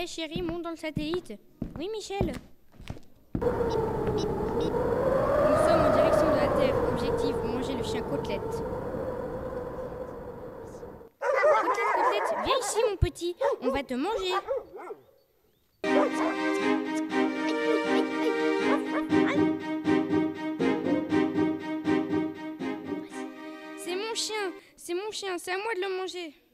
Hé chérie, monte dans le satellite. Oui Michel. Nous sommes en direction de la Terre. Objectif, manger le chien côtelette. Côtelette, côtelette, viens ici mon petit. On va te manger. C'est mon chien, c'est mon chien, c'est à moi de le manger.